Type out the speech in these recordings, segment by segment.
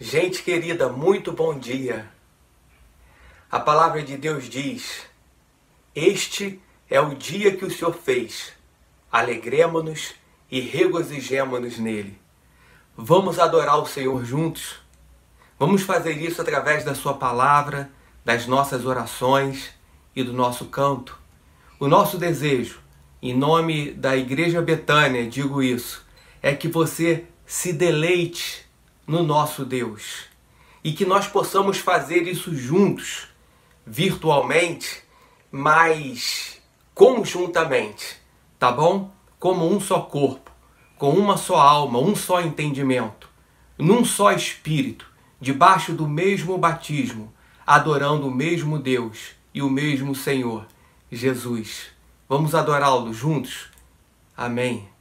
Gente querida, muito bom dia. A palavra de Deus diz: Este é o dia que o Senhor fez. Alegremo-nos e regozijemo-nos nele. Vamos adorar o Senhor juntos? Vamos fazer isso através da Sua palavra, das nossas orações e do nosso canto. O nosso desejo, em nome da Igreja Betânia, digo isso, é que você se deleite no nosso Deus e que nós possamos fazer isso juntos, virtualmente, mas conjuntamente, tá bom? Como um só corpo, com uma só alma, um só entendimento, num só espírito, debaixo do mesmo batismo, adorando o mesmo Deus e o mesmo Senhor, Jesus. Vamos adorá-lo juntos? Amém.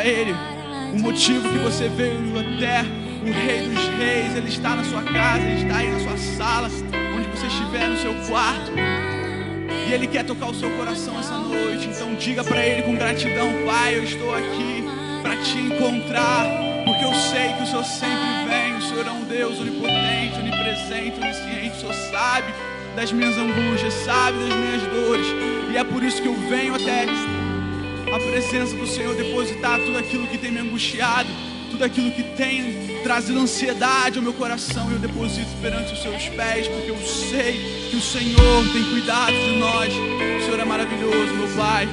Para Ele o motivo que você veio até o Rei dos Reis. Ele está na sua casa, Ele está aí na sua sala, onde você estiver no seu quarto. E Ele quer tocar o seu coração essa noite. Então diga para Ele com gratidão, Pai, eu estou aqui para te encontrar, porque eu sei que o Senhor sempre vem. O Senhor é um Deus onipotente, onipresente, onisciente. O Senhor sabe das minhas angústias, sabe das minhas dores. E é por isso que eu venho até a presença do Senhor depositar tudo aquilo que tem me angustiado, tudo aquilo que tem trazido ansiedade ao meu coração. Eu deposito perante os seus pés, porque eu sei que o Senhor tem cuidado de nós. O Senhor é maravilhoso, meu Pai.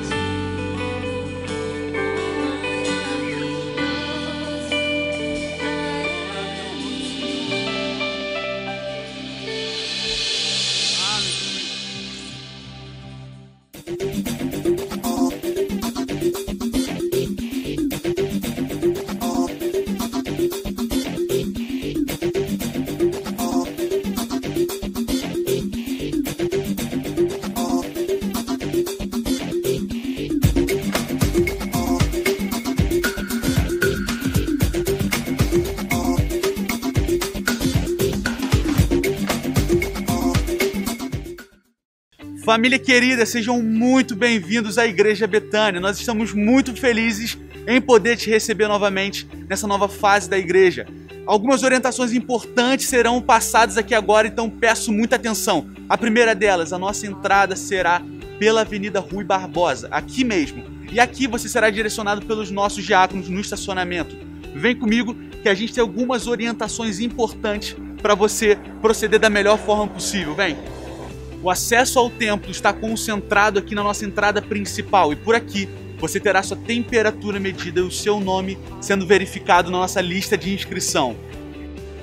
Família querida, sejam muito bem-vindos à Igreja Betânia. Nós estamos muito felizes em poder te receber novamente nessa nova fase da igreja. Algumas orientações importantes serão passadas aqui agora, então peço muita atenção. A primeira delas, a nossa entrada será pela Avenida Rui Barbosa, aqui mesmo. E aqui você será direcionado pelos nossos diáconos no estacionamento. Vem comigo que a gente tem algumas orientações importantes para você proceder da melhor forma possível. Vem! O acesso ao templo está concentrado aqui na nossa entrada principal e por aqui você terá sua temperatura medida e o seu nome sendo verificado na nossa lista de inscrição.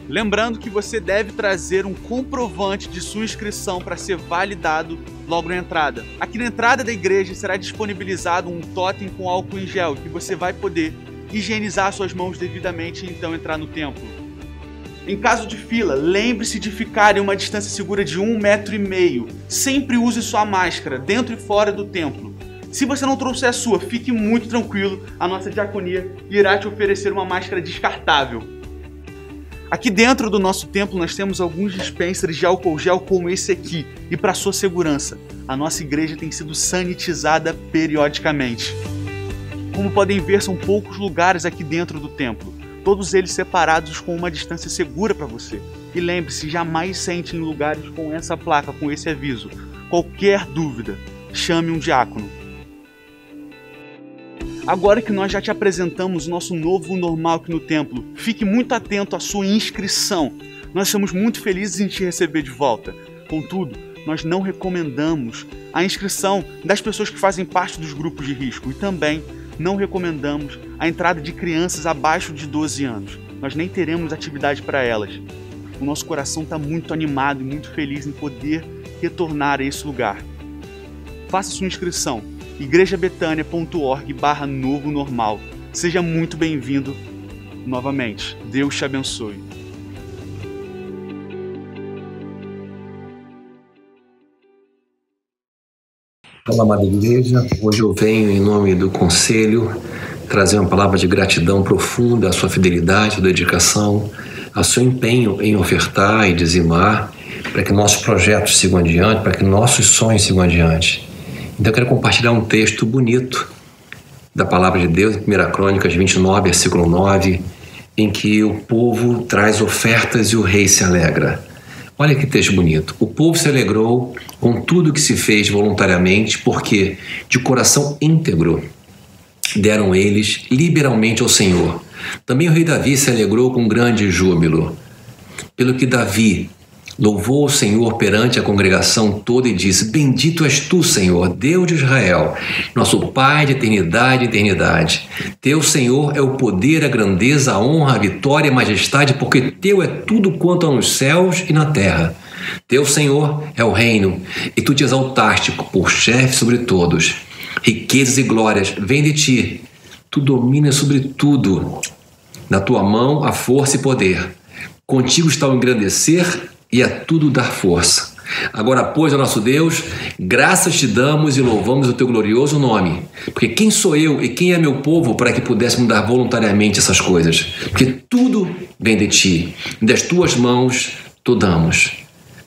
Lembrando que você deve trazer um comprovante de sua inscrição para ser validado logo na entrada. Aqui na entrada da igreja será disponibilizado um totem com álcool em gel que você vai poder higienizar suas mãos devidamente e então entrar no templo. Em caso de fila, lembre-se de ficar em uma distância segura de um metro e meio. Sempre use sua máscara, dentro e fora do templo. Se você não trouxer a sua, fique muito tranquilo, a nossa diaconia irá te oferecer uma máscara descartável. Aqui dentro do nosso templo nós temos alguns dispensers de álcool gel como esse aqui. E para sua segurança, a nossa igreja tem sido sanitizada periodicamente. Como podem ver, são poucos lugares aqui dentro do templo todos eles separados com uma distância segura para você. E lembre-se, jamais sente em lugares com essa placa, com esse aviso. Qualquer dúvida, chame um diácono. Agora que nós já te apresentamos o nosso novo normal aqui no templo, fique muito atento à sua inscrição. Nós estamos muito felizes em te receber de volta. Contudo, nós não recomendamos a inscrição das pessoas que fazem parte dos grupos de risco e também não recomendamos a entrada de crianças abaixo de 12 anos. Nós nem teremos atividade para elas. O nosso coração está muito animado e muito feliz em poder retornar a esse lugar. Faça sua inscrição igrejabetania.org barra novo normal. Seja muito bem-vindo novamente. Deus te abençoe. Olá, amada igreja. Hoje eu venho em nome do conselho trazer uma palavra de gratidão profunda à sua fidelidade, dedicação, ao seu empenho em ofertar e dizimar, para que nossos projetos sigam adiante, para que nossos sonhos sigam adiante. Então eu quero compartilhar um texto bonito da palavra de Deus, em 1 Crônicas 29, versículo 9, em que o povo traz ofertas e o rei se alegra. Olha que texto bonito. O povo se alegrou com tudo que se fez voluntariamente, porque de coração íntegro deram eles liberalmente ao Senhor. Também o rei Davi se alegrou com grande júbilo, pelo que Davi Louvou o Senhor perante a congregação toda e disse: Bendito és tu, Senhor, Deus de Israel, nosso Pai de eternidade e eternidade. Teu, Senhor, é o poder, a grandeza, a honra, a vitória e a majestade, porque teu é tudo quanto há nos céus e na terra. Teu, Senhor, é o reino, e tu te exaltaste por chefe sobre todos. Riquezas e glórias vêm de ti. Tu dominas sobre tudo. Na tua mão a força e poder. Contigo está o engrandecer e a tudo dar força. Agora, pois, ó nosso Deus, graças te damos e louvamos o teu glorioso nome. Porque quem sou eu e quem é meu povo para que pudéssemos dar voluntariamente essas coisas? Porque tudo vem de ti, das tuas mãos tu damos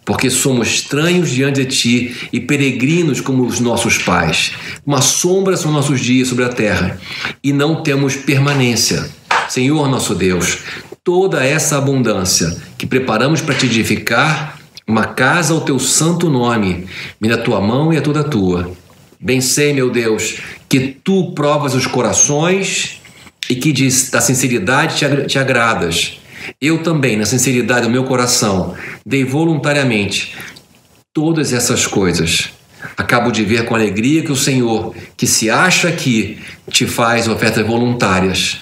porque somos estranhos diante de ti e peregrinos como os nossos pais. Uma sombra são nossos dias sobre a terra e não temos permanência. Senhor nosso Deus, toda essa abundância que preparamos para te edificar, uma casa ao teu santo nome, me na tua mão e a toda tua. Bem sei, meu Deus, que tu provas os corações e que da sinceridade te, te agradas eu também, na sinceridade do meu coração, dei voluntariamente todas essas coisas. Acabo de ver com alegria que o Senhor, que se acha aqui, te faz ofertas voluntárias.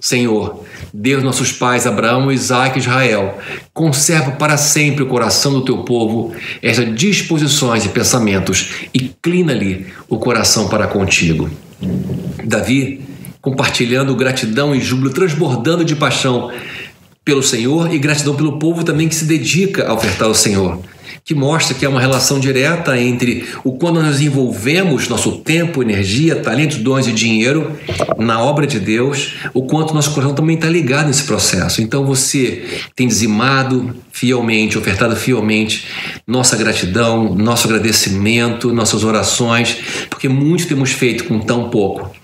Senhor, Deus, nossos pais, Abraão, Isaac e Israel, conserva para sempre o coração do teu povo, estas disposições e pensamentos, e clina-lhe o coração para contigo. Davi, compartilhando gratidão e júbilo, transbordando de paixão, pelo Senhor e gratidão pelo povo também que se dedica a ofertar ao Senhor, que mostra que há uma relação direta entre o quando nós envolvemos nosso tempo, energia, talentos, dons e dinheiro na obra de Deus, o quanto nosso coração também está ligado nesse processo. Então você tem dizimado fielmente, ofertado fielmente nossa gratidão, nosso agradecimento, nossas orações, porque muito temos feito com tão pouco.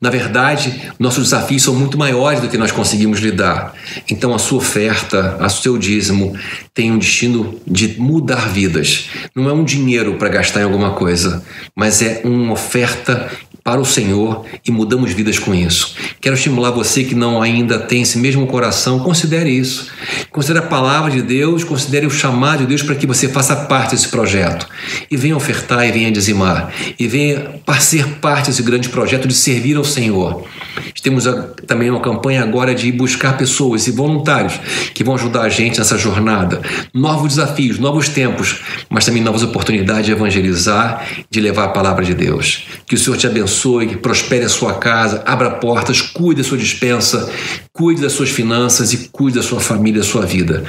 Na verdade, nossos desafios são muito maiores do que nós conseguimos lidar. Então, a sua oferta, o seu dízimo, tem um destino de mudar vidas. Não é um dinheiro para gastar em alguma coisa, mas é uma oferta para o Senhor e mudamos vidas com isso. Quero estimular você que não ainda tem esse mesmo coração, considere isso. Considere a palavra de Deus, considere o chamado de Deus para que você faça parte desse projeto. E venha ofertar e venha dizimar. E venha ser parte desse grande projeto de servir ao Senhor. Temos também uma campanha agora de buscar pessoas e voluntários que vão ajudar a gente nessa jornada. Novos desafios, novos tempos, mas também novas oportunidades de evangelizar, de levar a palavra de Deus. Que o Senhor te abençoe abençoe, prospere a sua casa, abra portas, cuide da sua dispensa, cuide das suas finanças e cuide da sua família, da sua vida.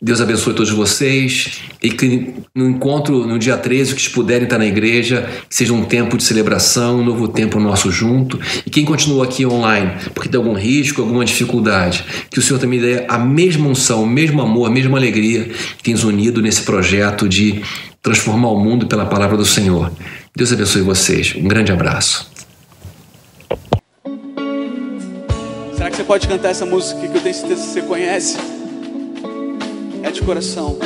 Deus abençoe todos vocês e que no encontro no dia 13, que puderem estar na igreja, que seja um tempo de celebração, um novo tempo nosso junto. E quem continua aqui online, porque tem algum risco, alguma dificuldade, que o Senhor também dê a mesma unção, o mesmo amor, a mesma alegria que tens unido nesse projeto de transformar o mundo pela palavra do Senhor. Deus abençoe vocês. Um grande abraço. Será que você pode cantar essa música que eu tenho certeza que você conhece? É de coração.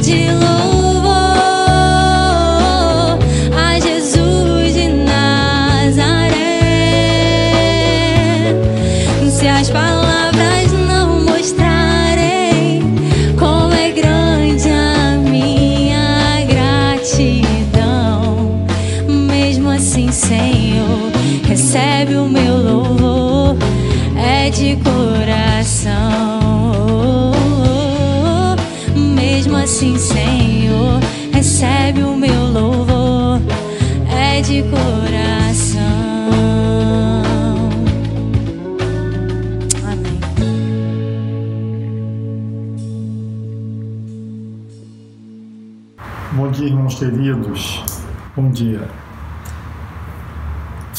Queridos,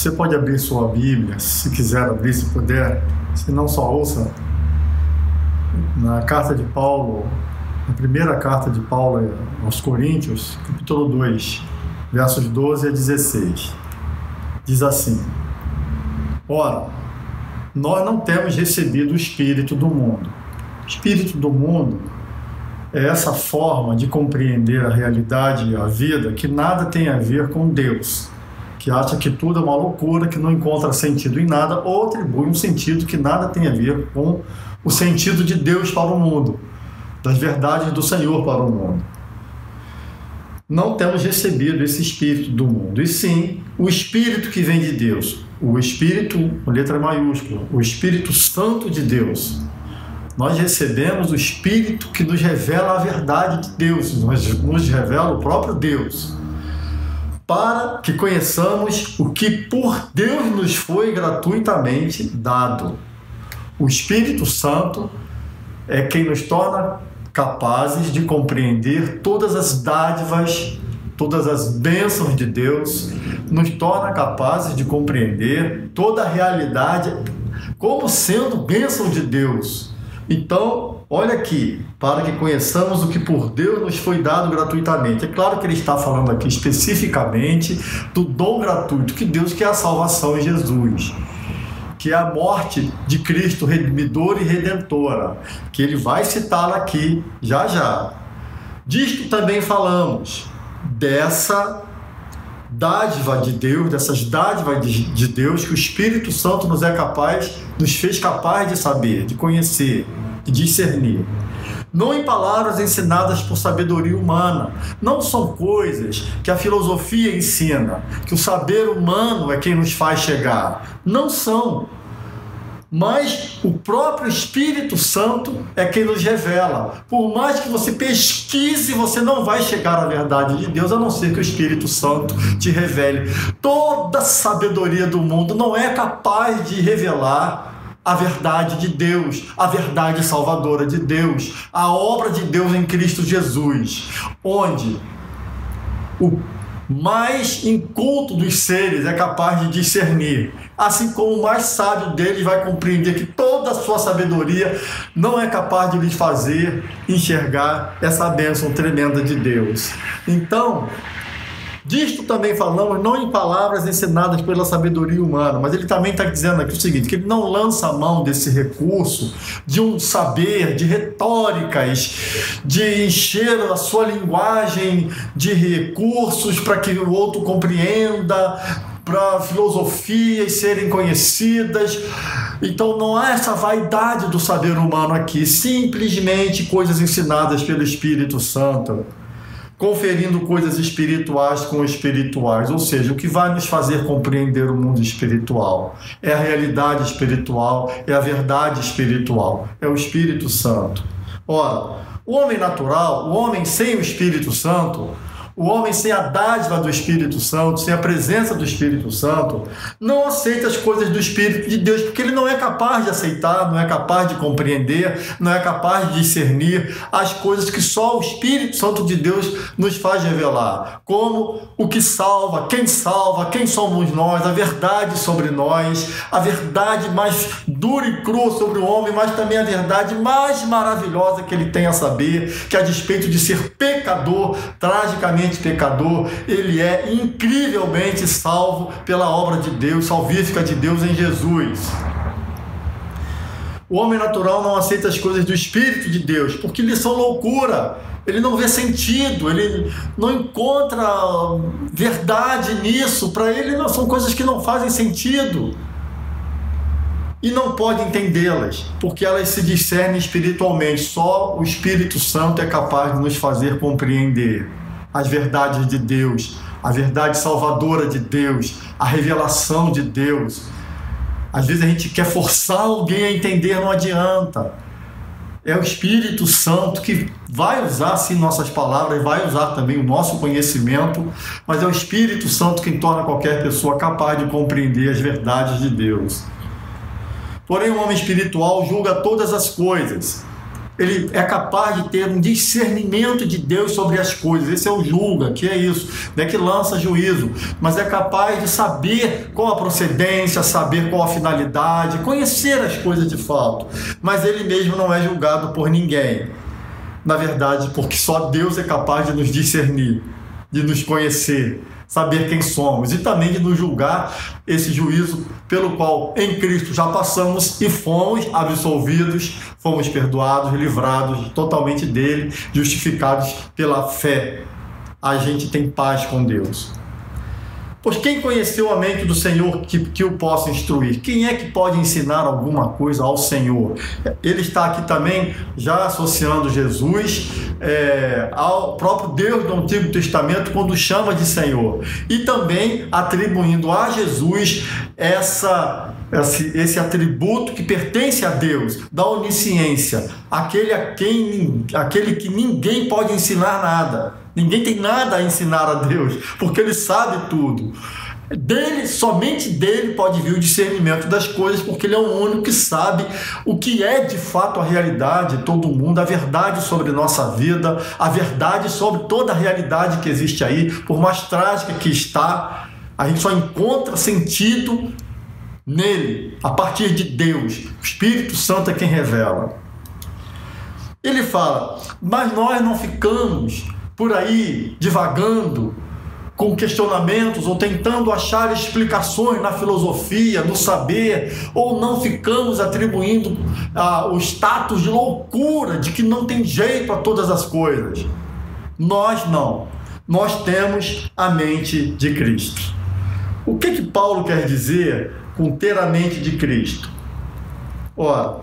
Você pode abrir sua Bíblia, se quiser abrir, se puder, se não só ouça, na carta de Paulo, na primeira carta de Paulo aos Coríntios, capítulo 2, versos 12 a 16. Diz assim: Ora, nós não temos recebido o Espírito do mundo. O Espírito do mundo é essa forma de compreender a realidade e a vida que nada tem a ver com Deus, que acha que tudo é uma loucura, que não encontra sentido em nada, ou atribui um sentido que nada tem a ver com o sentido de Deus para o mundo, das verdades do Senhor para o mundo. Não temos recebido esse espírito do mundo, e sim o espírito que vem de Deus, o espírito, com letra maiúscula, o Espírito Santo de Deus nós recebemos o Espírito que nos revela a verdade de Deus, nos revela o próprio Deus, para que conheçamos o que por Deus nos foi gratuitamente dado. O Espírito Santo é quem nos torna capazes de compreender todas as dádivas, todas as bênçãos de Deus, nos torna capazes de compreender toda a realidade como sendo bênção de Deus então, olha aqui, para que conheçamos o que por Deus nos foi dado gratuitamente. É claro que ele está falando aqui especificamente do dom gratuito que Deus quer a salvação em Jesus, que é a morte de Cristo redimidora e redentora, que ele vai citar aqui já já. Disto também falamos dessa dádiva de Deus, dessas dádivas de, de Deus que o Espírito Santo nos é capaz, nos fez capaz de saber, de conhecer, de discernir. Não em palavras ensinadas por sabedoria humana. Não são coisas que a filosofia ensina, que o saber humano é quem nos faz chegar. Não são mas o próprio Espírito Santo é quem nos revela. Por mais que você pesquise, você não vai chegar à verdade de Deus, a não ser que o Espírito Santo te revele. Toda sabedoria do mundo não é capaz de revelar a verdade de Deus, a verdade salvadora de Deus, a obra de Deus em Cristo Jesus, onde o mais inculto dos seres é capaz de discernir, assim como o mais sábio deles vai compreender que toda a sua sabedoria não é capaz de lhes fazer enxergar essa bênção tremenda de Deus. Então, Disto também falamos, não em palavras ensinadas pela sabedoria humana, mas ele também está dizendo aqui o seguinte: que ele não lança a mão desse recurso de um saber, de retóricas, de encher a sua linguagem de recursos para que o outro compreenda, para filosofias serem conhecidas. Então não há essa vaidade do saber humano aqui, simplesmente coisas ensinadas pelo Espírito Santo conferindo coisas espirituais com espirituais, ou seja, o que vai nos fazer compreender o mundo espiritual é a realidade espiritual, é a verdade espiritual, é o Espírito Santo. Ora, o homem natural, o homem sem o Espírito Santo, o homem sem a dádiva do Espírito Santo, sem a presença do Espírito Santo, não aceita as coisas do Espírito de Deus, porque ele não é capaz de aceitar, não é capaz de compreender, não é capaz de discernir as coisas que só o Espírito Santo de Deus nos faz revelar, como o que salva, quem salva, quem somos nós, a verdade sobre nós, a verdade mais dura e crua sobre o homem, mas também a verdade mais maravilhosa que ele tem a saber, que a despeito de ser pecador, tragicamente pecador, ele é incrivelmente salvo pela obra de Deus, salvífica de Deus em Jesus. O homem natural não aceita as coisas do Espírito de Deus, porque lhe são loucura. Ele não vê sentido, ele não encontra verdade nisso. Para ele, não, são coisas que não fazem sentido. E não pode entendê-las, porque elas se discernem espiritualmente. Só o Espírito Santo é capaz de nos fazer compreender as verdades de Deus, a verdade salvadora de Deus, a revelação de Deus. Às vezes a gente quer forçar alguém a entender, não adianta. É o Espírito Santo que vai usar sim nossas palavras, vai usar também o nosso conhecimento, mas é o Espírito Santo quem torna qualquer pessoa capaz de compreender as verdades de Deus. Porém, o homem espiritual julga todas as coisas, ele é capaz de ter um discernimento de Deus sobre as coisas. Esse é o julga, que é isso, não é que lança juízo, mas é capaz de saber qual a procedência, saber qual a finalidade, conhecer as coisas de fato. Mas ele mesmo não é julgado por ninguém. Na verdade, porque só Deus é capaz de nos discernir, de nos conhecer saber quem somos e também de nos julgar esse juízo pelo qual em Cristo já passamos e fomos absolvidos, fomos perdoados, livrados totalmente dele, justificados pela fé. A gente tem paz com Deus. Pois quem conheceu a mente do Senhor que, que o possa instruir? Quem é que pode ensinar alguma coisa ao Senhor? Ele está aqui também já associando Jesus é, ao próprio Deus do Antigo Testamento quando chama de Senhor e também atribuindo a Jesus essa esse, esse, atributo que pertence a Deus, da onisciência, aquele a quem aquele que ninguém pode ensinar nada. Ninguém tem nada a ensinar a Deus, porque ele sabe tudo. Dele, somente dele pode vir o discernimento das coisas, porque ele é o único que sabe o que é de fato a realidade de todo mundo, a verdade sobre nossa vida, a verdade sobre toda a realidade que existe aí, por mais trágica que está, a gente só encontra sentido nele, a partir de Deus. O Espírito Santo é quem revela. Ele fala, mas nós não ficamos por aí divagando com questionamentos ou tentando achar explicações na filosofia, no saber, ou não ficamos atribuindo ah, o status de loucura de que não tem jeito a todas as coisas. Nós não. Nós temos a mente de Cristo. O que que Paulo quer dizer com ter a mente de Cristo? Ora,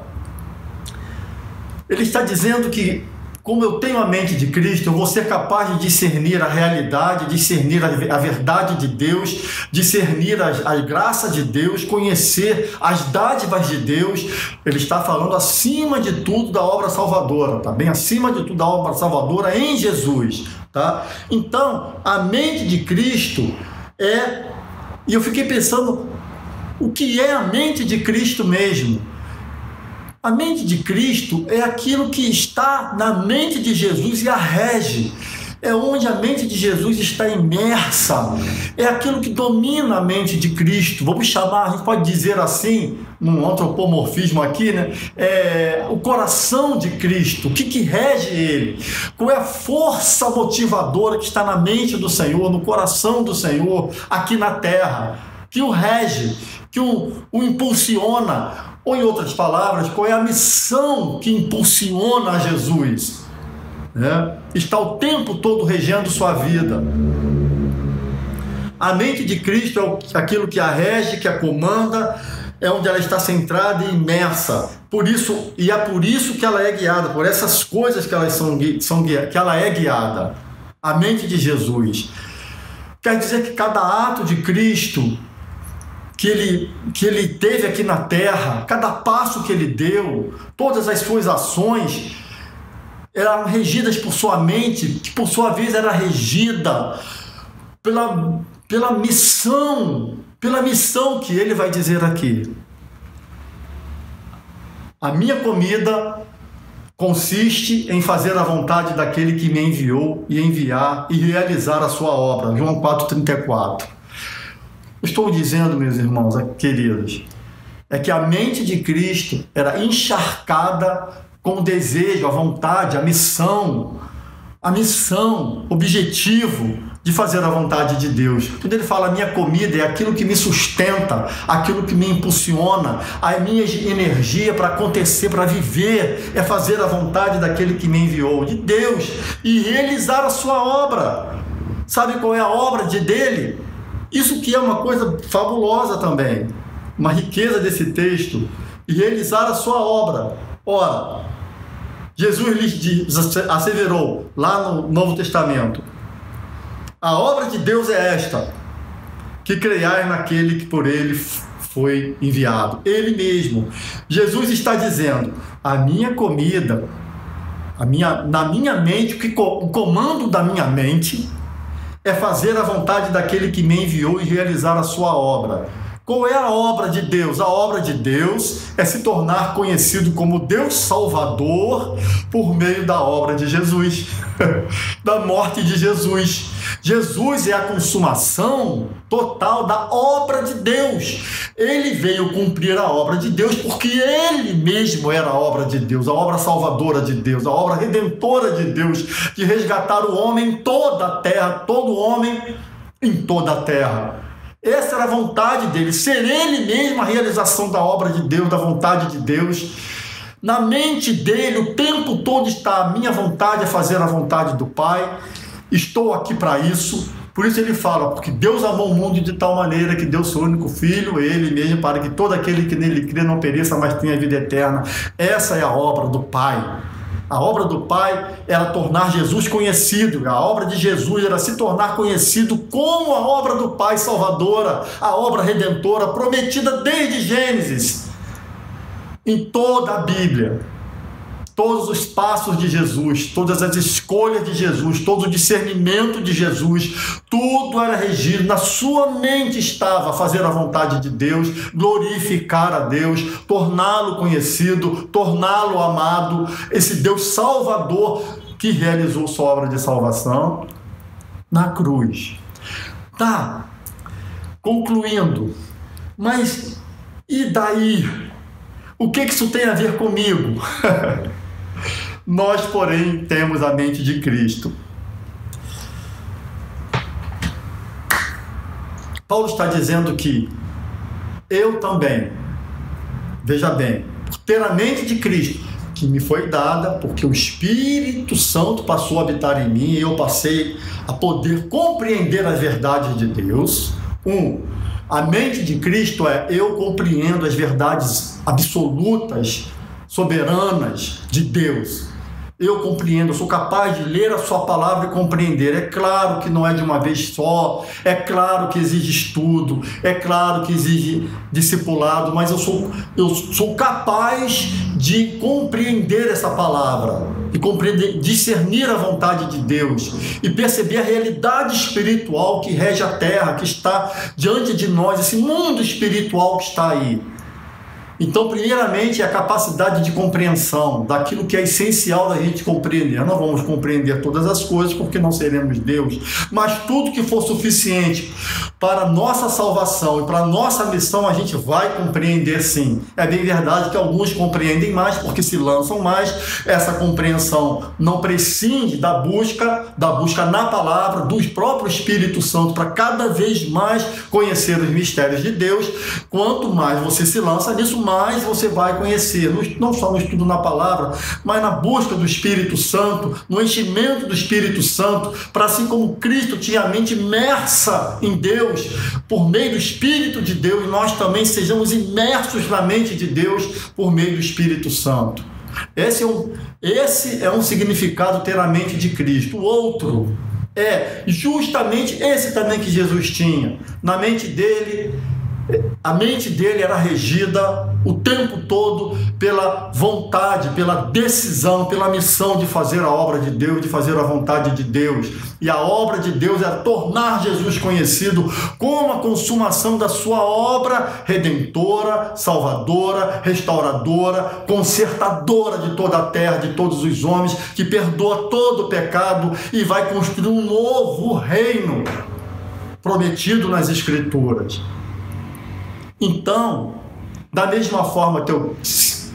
ele está dizendo que como eu tenho a mente de Cristo, eu vou ser capaz de discernir a realidade, discernir a verdade de Deus, discernir a, a graça de Deus, conhecer as dádivas de Deus. Ele está falando acima de tudo da obra salvadora, tá bem? Acima de tudo da obra salvadora em Jesus, tá? Então, a mente de Cristo é. E eu fiquei pensando, o que é a mente de Cristo mesmo? A mente de Cristo é aquilo que está na mente de Jesus e a rege. É onde a mente de Jesus está imersa. É aquilo que domina a mente de Cristo. Vamos chamar, a gente pode dizer assim, num antropomorfismo aqui, né? É, o coração de Cristo. O que, que rege ele? Qual é a força motivadora que está na mente do Senhor, no coração do Senhor, aqui na terra? Que o rege, que o, o impulsiona, ou, em outras palavras, qual é a missão que impulsiona a Jesus? Né? Está o tempo todo regendo sua vida. A mente de Cristo é aquilo que a rege, que a comanda, é onde ela está centrada e imersa. Por isso, e é por isso que ela é guiada, por essas coisas que, elas são, são que ela é guiada. A mente de Jesus. Quer dizer que cada ato de Cristo que ele, que ele teve aqui na terra, cada passo que ele deu, todas as suas ações eram regidas por sua mente, que por sua vez era regida pela, pela missão, pela missão que ele vai dizer aqui. A minha comida consiste em fazer a vontade daquele que me enviou e enviar e realizar a sua obra. João 4:34. Estou dizendo, meus irmãos queridos, é que a mente de Cristo era encharcada com o desejo, a vontade, a missão, a missão, objetivo de fazer a vontade de Deus. Quando ele fala minha comida é aquilo que me sustenta, aquilo que me impulsiona, a minha energia para acontecer, para viver, é fazer a vontade daquele que me enviou, de Deus, e realizar a sua obra. Sabe qual é a obra de dele? Isso que é uma coisa fabulosa também, uma riqueza desse texto, e realizar a sua obra. Ora, Jesus lhes asseverou lá no Novo Testamento: a obra de Deus é esta, que creiai naquele que por ele foi enviado. Ele mesmo. Jesus está dizendo: a minha comida, a minha, na minha mente, o comando da minha mente é fazer a vontade daquele que me enviou e realizar a sua obra. Qual é a obra de Deus? A obra de Deus é se tornar conhecido como Deus Salvador por meio da obra de Jesus, da morte de Jesus. Jesus é a consumação total da obra de Deus. Ele veio cumprir a obra de Deus porque ele mesmo era a obra de Deus, a obra salvadora de Deus, a obra redentora de Deus, de resgatar o homem em toda a terra, todo homem em toda a terra. Essa era a vontade dele, ser ele mesmo a realização da obra de Deus, da vontade de Deus. Na mente dele, o tempo todo está a minha vontade é fazer a vontade do Pai. Estou aqui para isso. Por isso ele fala, porque Deus amou o mundo de tal maneira que deu seu único filho, ele mesmo, para que todo aquele que nele crê não pereça, mas tenha vida eterna. Essa é a obra do Pai. A obra do Pai era tornar Jesus conhecido, a obra de Jesus era se tornar conhecido como a obra do Pai salvadora, a obra redentora prometida desde Gênesis. Em toda a Bíblia, todos os passos de Jesus, todas as escolhas de Jesus, todo o discernimento de Jesus, tudo era regido, na sua mente estava fazer a vontade de Deus, glorificar a Deus, torná-lo conhecido, torná-lo amado, esse Deus salvador que realizou sua obra de salvação na cruz. Tá, concluindo, mas e daí? O que isso tem a ver comigo? Nós, porém, temos a mente de Cristo. Paulo está dizendo que eu também, veja bem, ter a mente de Cristo, que me foi dada, porque o Espírito Santo passou a habitar em mim e eu passei a poder compreender as verdades de Deus. Um, a mente de Cristo é eu compreendo as verdades absolutas, soberanas de Deus eu compreendo, eu sou capaz de ler a sua palavra e compreender. É claro que não é de uma vez só, é claro que exige estudo, é claro que exige discipulado, mas eu sou, eu sou capaz de compreender essa palavra, de compreender, discernir a vontade de Deus e perceber a realidade espiritual que rege a terra, que está diante de nós, esse mundo espiritual que está aí. Então, primeiramente, a capacidade de compreensão daquilo que é essencial da gente compreender. Não vamos compreender todas as coisas porque não seremos Deus, mas tudo que for suficiente para nossa salvação e para nossa missão, a gente vai compreender sim. É bem verdade que alguns compreendem mais porque se lançam mais. Essa compreensão não prescinde da busca, da busca na palavra, do próprio Espírito Santo para cada vez mais conhecer os mistérios de Deus. Quanto mais você se lança nisso, mais você vai conhecer, não só no estudo na palavra, mas na busca do Espírito Santo, no enchimento do Espírito Santo, para assim como Cristo tinha a mente imersa em Deus, por meio do Espírito de Deus, nós também sejamos imersos na mente de Deus por meio do Espírito Santo. Esse é um, esse é um significado ter a mente de Cristo. O outro é justamente esse também que Jesus tinha. Na mente dele, a mente dele era regida o tempo todo pela vontade, pela decisão, pela missão de fazer a obra de Deus, de fazer a vontade de Deus. E a obra de Deus era tornar Jesus conhecido como a consumação da sua obra redentora, salvadora, restauradora, consertadora de toda a terra, de todos os homens, que perdoa todo o pecado e vai construir um novo reino prometido nas Escrituras. Então, da mesma forma que, eu,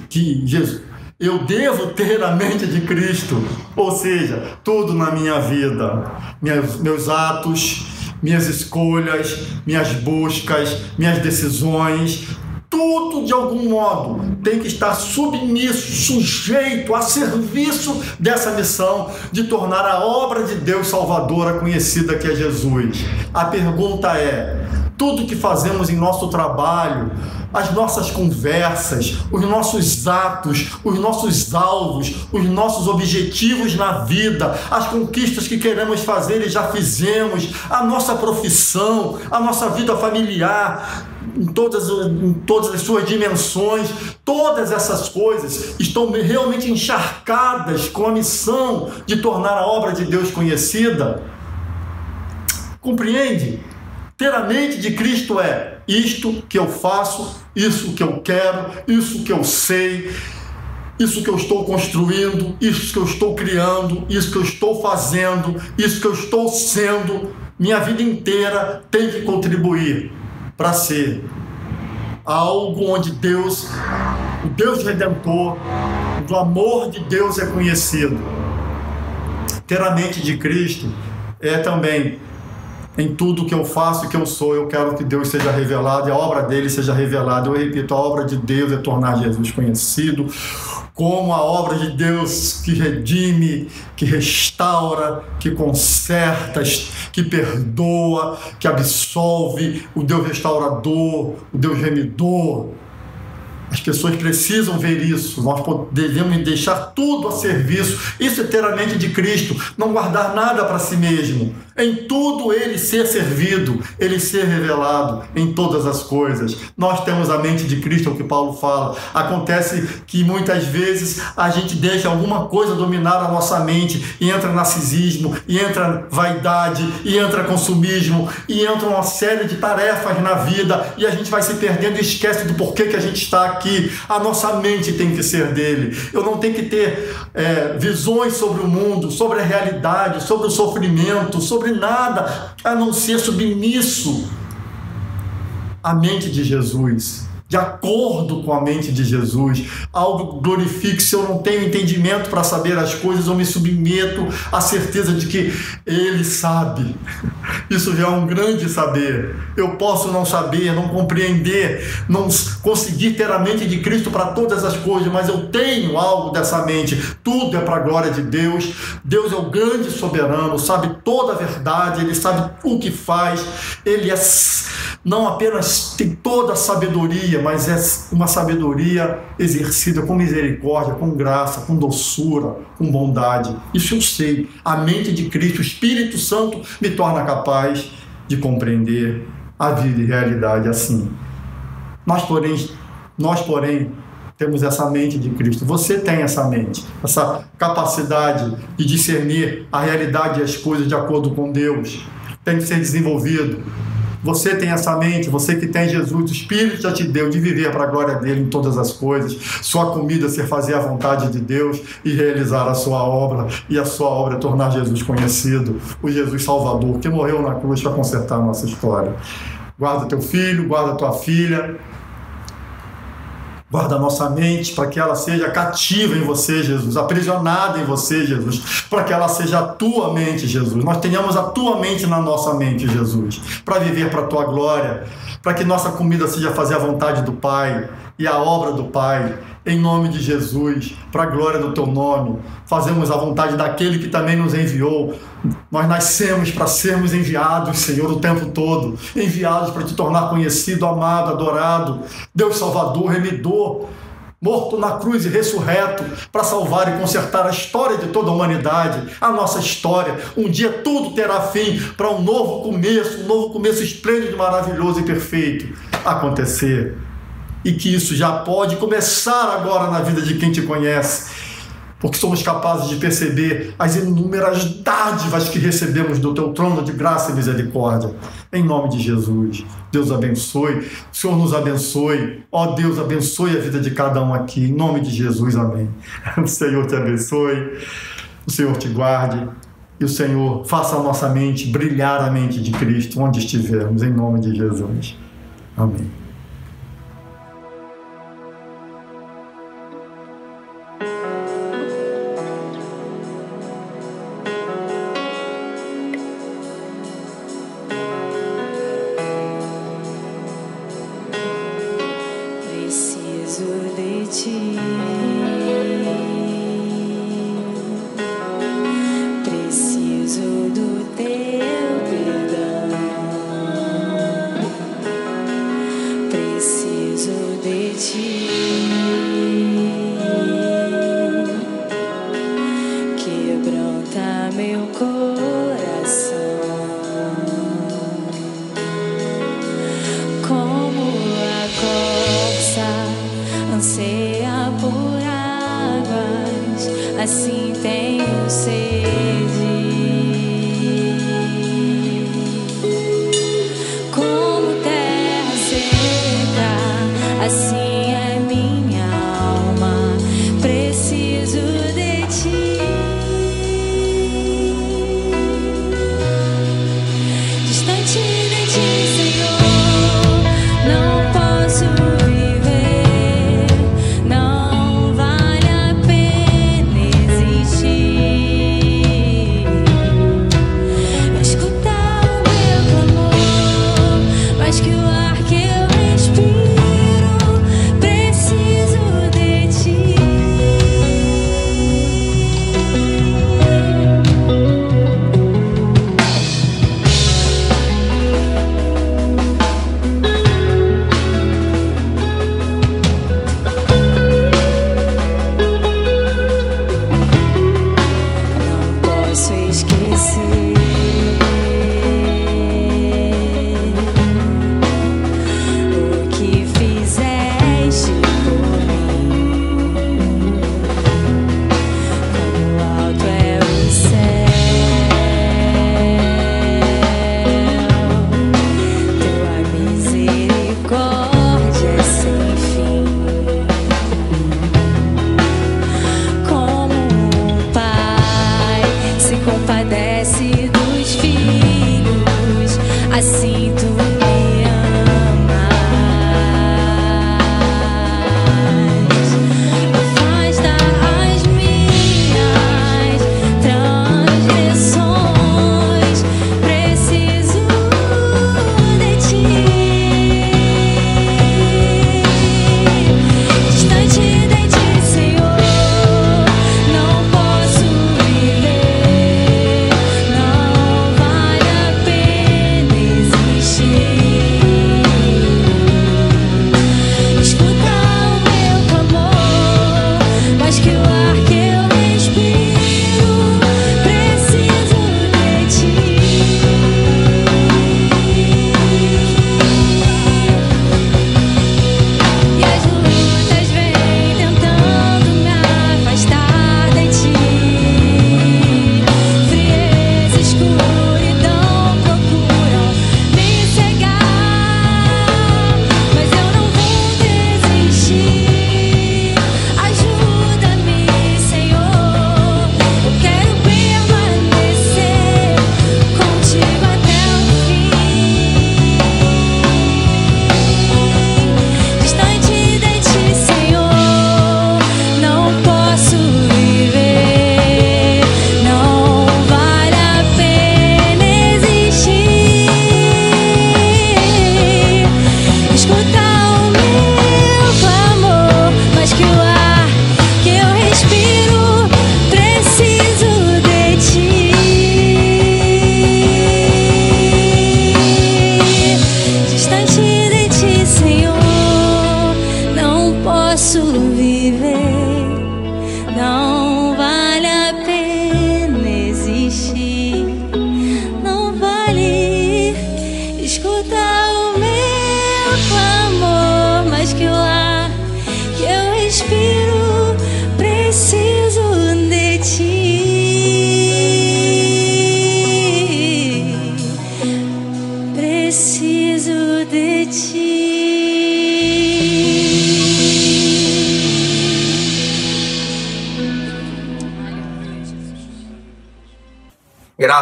que Jesus, Eu devo ter a mente de Cristo, ou seja, tudo na minha vida, meus, meus atos, minhas escolhas, minhas buscas, minhas decisões, tudo de algum modo tem que estar submisso, sujeito, a serviço dessa missão de tornar a obra de Deus salvadora conhecida que é Jesus. A pergunta é: tudo que fazemos em nosso trabalho, as nossas conversas, os nossos atos, os nossos alvos, os nossos objetivos na vida, as conquistas que queremos fazer e já fizemos, a nossa profissão, a nossa vida familiar, em todas, em todas as suas dimensões, todas essas coisas estão realmente encharcadas com a missão de tornar a obra de Deus conhecida. Compreende? Ter a mente de Cristo é isto que eu faço, isso que eu quero, isso que eu sei, isso que eu estou construindo, isso que eu estou criando, isso que eu estou fazendo, isso que eu estou sendo, minha vida inteira tem que contribuir para ser algo onde Deus, o Deus redentor, o amor de Deus é conhecido. Ter a mente de Cristo é também em tudo que eu faço e que eu sou, eu quero que Deus seja revelado e a obra dele seja revelada. Eu repito, a obra de Deus é tornar Jesus conhecido como a obra de Deus que redime, que restaura, que conserta, que perdoa, que absolve, o Deus restaurador, o Deus remidor. As pessoas precisam ver isso. Nós devemos deixar tudo a serviço. Isso é ter a mente de Cristo. Não guardar nada para si mesmo. Em tudo ele ser servido, ele ser revelado em todas as coisas. Nós temos a mente de Cristo, é o que Paulo fala. Acontece que muitas vezes a gente deixa alguma coisa dominar a nossa mente e entra narcisismo, e entra vaidade, e entra consumismo, e entra uma série de tarefas na vida e a gente vai se perdendo e esquece do porquê que a gente está aqui. A nossa mente tem que ser dele. Eu não tenho que ter é, visões sobre o mundo, sobre a realidade, sobre o sofrimento, sobre nada a não ser submisso à mente de Jesus de acordo com a mente de Jesus. Algo glorifique se eu não tenho entendimento para saber as coisas, eu me submeto à certeza de que Ele sabe. Isso já é um grande saber. Eu posso não saber, não compreender, não conseguir ter a mente de Cristo para todas as coisas, mas eu tenho algo dessa mente. Tudo é para a glória de Deus. Deus é o grande soberano, sabe toda a verdade, Ele sabe o que faz, Ele é não apenas tem toda a sabedoria, mas é uma sabedoria exercida com misericórdia, com graça, com doçura, com bondade. Isso eu sei. A mente de Cristo, o Espírito Santo, me torna capaz de compreender a vida e realidade assim. Nós, porém, nós, porém, temos essa mente de Cristo. Você tem essa mente, essa capacidade de discernir a realidade e as coisas de acordo com Deus. Tem que ser desenvolvido você tem essa mente, você que tem Jesus, o Espírito já te deu de viver para a glória dele em todas as coisas. Sua comida ser fazer a vontade de Deus e realizar a sua obra. E a sua obra é tornar Jesus conhecido, o Jesus Salvador, que morreu na cruz para consertar a nossa história. Guarda teu filho, guarda tua filha, Guarda a nossa mente para que ela seja cativa em você, Jesus, aprisionada em você, Jesus, para que ela seja a tua mente, Jesus. Nós tenhamos a tua mente na nossa mente, Jesus, para viver para a tua glória, para que nossa comida seja fazer a vontade do Pai e a obra do Pai em nome de Jesus, para a glória do teu nome. Fazemos a vontade daquele que também nos enviou. Nós nascemos para sermos enviados, Senhor, o tempo todo enviados para te tornar conhecido, amado, adorado, Deus Salvador, remidor. Morto na cruz e ressurreto para salvar e consertar a história de toda a humanidade, a nossa história. Um dia tudo terá fim para um novo começo, um novo começo esplêndido, maravilhoso e perfeito acontecer e que isso já pode começar agora na vida de quem te conhece, porque somos capazes de perceber as inúmeras dádivas que recebemos do teu trono de graça e misericórdia. Em nome de Jesus, Deus abençoe, o Senhor nos abençoe, ó Deus, abençoe a vida de cada um aqui, em nome de Jesus, amém. O Senhor te abençoe, o Senhor te guarde. E o Senhor faça a nossa mente brilhar a mente de Cristo onde estivermos, em nome de Jesus. Amém.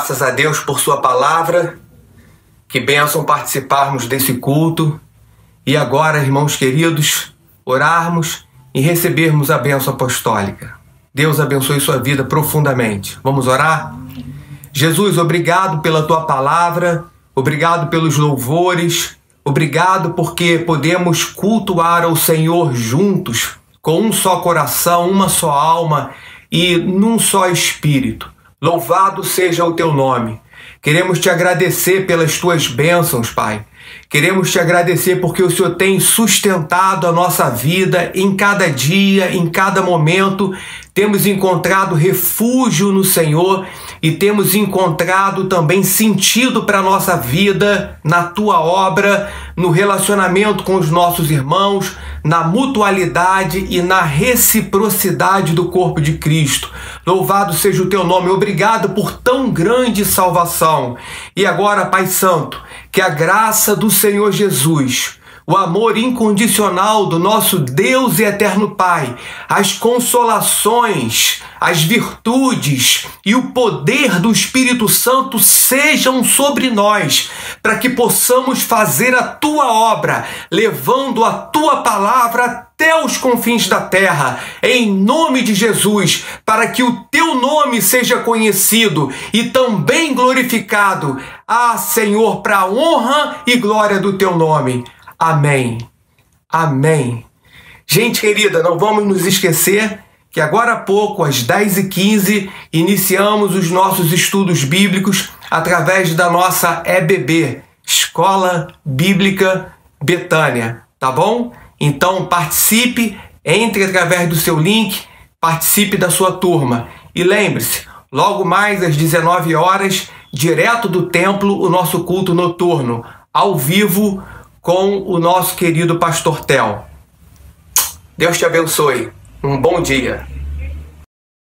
Graças a Deus por Sua palavra. Que bênção participarmos desse culto. E agora, irmãos queridos, orarmos e recebermos a bênção apostólica. Deus abençoe sua vida profundamente. Vamos orar? Jesus, obrigado pela tua palavra, obrigado pelos louvores, obrigado porque podemos cultuar ao Senhor juntos, com um só coração, uma só alma e num só espírito. Louvado seja o teu nome. Queremos te agradecer pelas tuas bênçãos, Pai. Queremos te agradecer porque o Senhor tem sustentado a nossa vida em cada dia, em cada momento. Temos encontrado refúgio no Senhor e temos encontrado também sentido para a nossa vida na tua obra, no relacionamento com os nossos irmãos, na mutualidade e na reciprocidade do corpo de Cristo. Louvado seja o teu nome, obrigado por tão grande salvação. E agora, Pai Santo, que a graça do Senhor Jesus o amor incondicional do nosso Deus e eterno Pai, as consolações, as virtudes e o poder do Espírito Santo sejam sobre nós, para que possamos fazer a tua obra, levando a tua palavra até os confins da terra, em nome de Jesus, para que o teu nome seja conhecido e também glorificado. Ah, Senhor, para a honra e glória do teu nome. Amém. Amém. Gente querida, não vamos nos esquecer que agora há pouco, às 10h15, iniciamos os nossos estudos bíblicos através da nossa EBB, Escola Bíblica Betânia, tá bom? Então participe, entre através do seu link, participe da sua turma. E lembre-se, logo mais às 19 horas, direto do templo, o nosso culto noturno, ao vivo com o nosso querido pastor Tel. Deus te abençoe. Um bom dia.